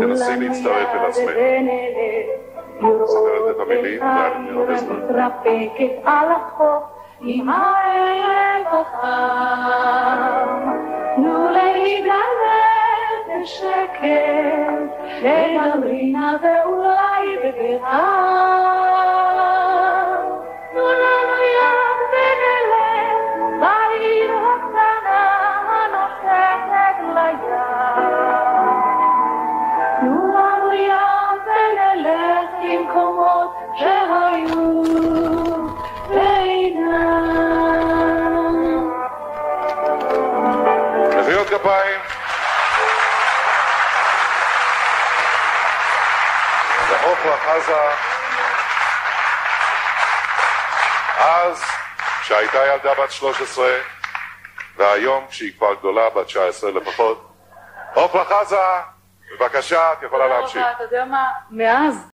תנסי להצטרף אל עצמך. זוכרת את המילים? ואני הרבה זמן. מתרפקת על החוף עם הערב החם. תנו להיגמר בשקט, תדברי נא ואולי בבהה. ונלך למקומות שהיו ואינם. מחיאות כפיים. לעופרה חזה. אז, כשהייתה ילדה בת 13, והיום כשהיא כבר גדולה, בת 19 לפחות. עופרה חזה, בבקשה, את יכולה להמשיך. אתה יודע מה? מאז